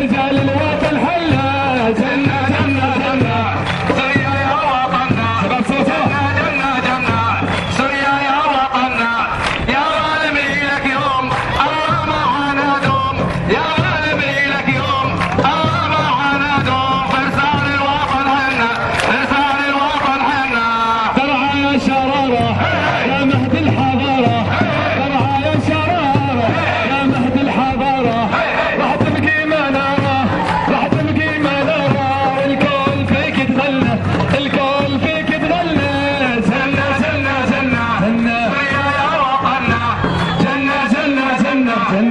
Felicidades.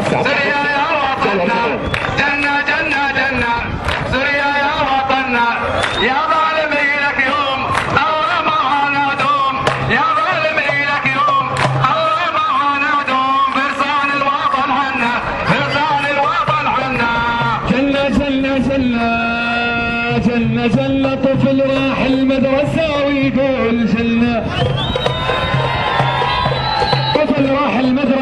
جنة سوريا يا وطننا جنة جنة جنة سوريا يا وطننا يا ظالمي لك يوم الله معنا دوم يا ظالمي لك يوم الله معنا دوم فرسان الوطن حنا فرسان الوطن حنا جنة جنة جنة جنة جنة طفل راح المدرسة ويقول جنة طفل راح المدرسة.